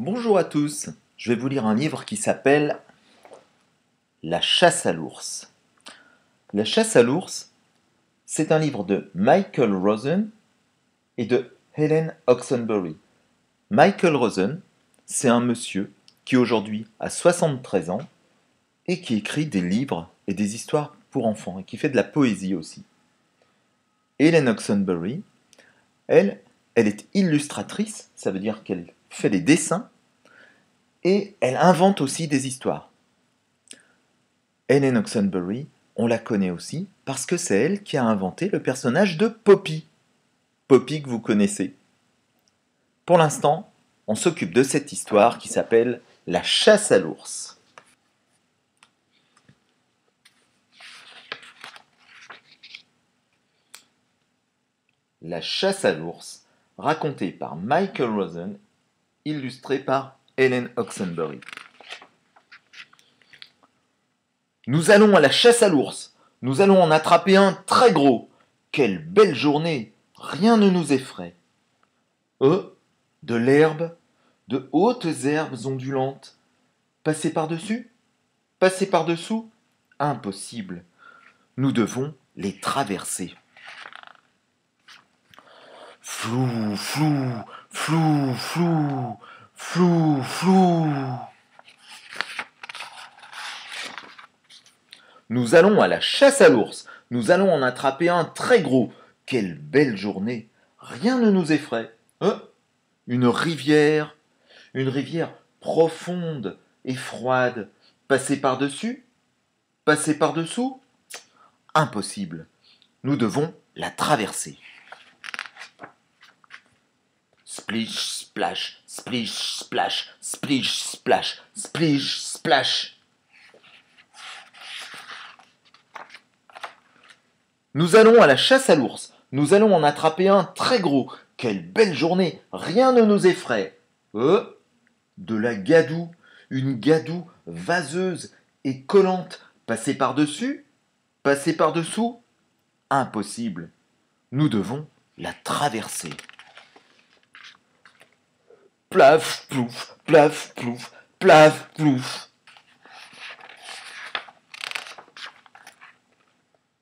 Bonjour à tous, je vais vous lire un livre qui s'appelle La chasse à l'ours. La chasse à l'ours, c'est un livre de Michael Rosen et de Helen Oxenbury. Michael Rosen, c'est un monsieur qui aujourd'hui a 73 ans et qui écrit des livres et des histoires pour enfants et qui fait de la poésie aussi. Helen Oxenbury, elle, elle est illustratrice, ça veut dire qu'elle fait des dessins et elle invente aussi des histoires. Helen Oxenbury, on la connaît aussi parce que c'est elle qui a inventé le personnage de Poppy. Poppy que vous connaissez. Pour l'instant, on s'occupe de cette histoire qui s'appelle La chasse à l'ours. La chasse à l'ours, racontée par Michael Rosen illustré par Helen Oxenbury. Nous allons à la chasse à l'ours. Nous allons en attraper un très gros. Quelle belle journée. Rien ne nous effraie. Euh, de l'herbe, de hautes herbes ondulantes. Passer par-dessus Passer par-dessous Impossible. Nous devons les traverser. Flou, flou, flou, flou, flou, flou. Nous allons à la chasse à l'ours. Nous allons en attraper un très gros. Quelle belle journée. Rien ne nous effraie. Hein? Une rivière, une rivière profonde et froide. Passer par-dessus? Passer par-dessous? Impossible. Nous devons la traverser. Splish, splash, splish, splash, splish, splash, splish, splash. Nous allons à la chasse à l'ours. Nous allons en attraper un très gros. Quelle belle journée. Rien ne nous effraie. Euh, de la gadoue. Une gadoue vaseuse et collante. Passer par-dessus Passer par-dessous Impossible. Nous devons la traverser. Plaf, plouf, plaf, plouf, plaf, plouf.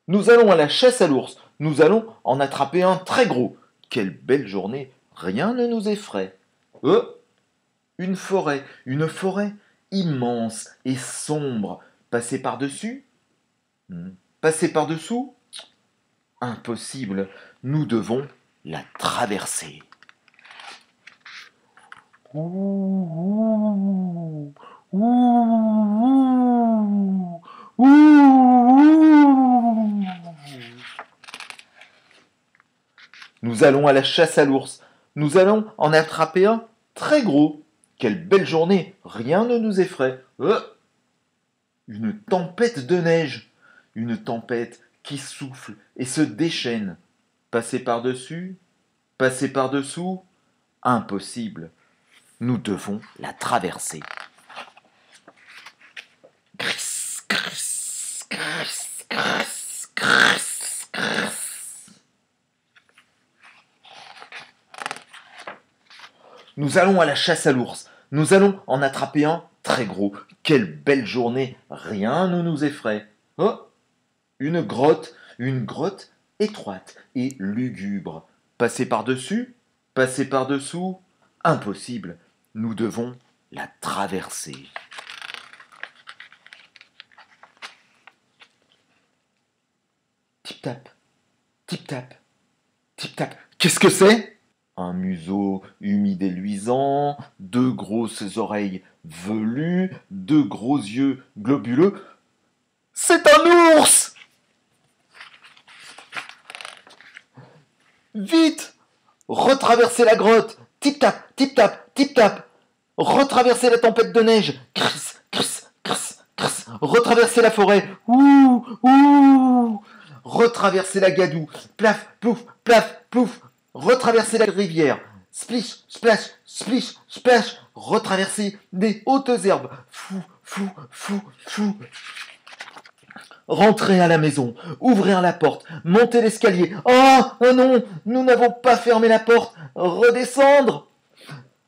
Nous allons à la chasse à l'ours. Nous allons en attraper un très gros. Quelle belle journée. Rien ne nous effraie. Euh, une forêt, une forêt immense et sombre. Passer par-dessus? Hmm. Passer par-dessous? Impossible. Nous devons la traverser. Nous allons à la chasse à l'ours. Nous allons en attraper un très gros. Quelle belle journée. Rien ne nous effraie. Euh, une tempête de neige. Une tempête qui souffle et se déchaîne. Passer par-dessus Passer par-dessous Impossible nous devons la traverser. Nous allons à la chasse à l'ours. Nous allons en attraper un très gros. Quelle belle journée. Rien ne nous effraie. Oh Une grotte. Une grotte étroite et lugubre. Passer par-dessus Passer par-dessous Impossible nous devons la traverser. Tip-tap, tip-tap, tip-tap. Qu'est-ce que c'est? Un museau humide et luisant, deux grosses oreilles velues, deux gros yeux globuleux. C'est un ours Vite Retraversez la grotte Tip-tap, tip-tap, tip-tap retraverser la tempête de neige, cris, cris, cris, cris, retraverser la forêt, ouh, ouh, retraverser la gadoue, plaf, plouf, plaf, plouf, retraverser la rivière, splish, splash, splish, splash, retraverser des hautes herbes, fou, fou, fou, fou. Rentrer à la maison, ouvrir la porte, monter l'escalier. Oh, oh non, nous n'avons pas fermé la porte. Redescendre.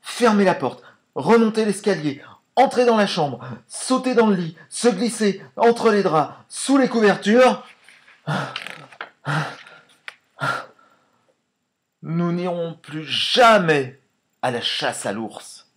Fermer la porte, remonter l'escalier, entrer dans la chambre, sauter dans le lit, se glisser entre les draps, sous les couvertures. Nous n'irons plus jamais à la chasse à l'ours.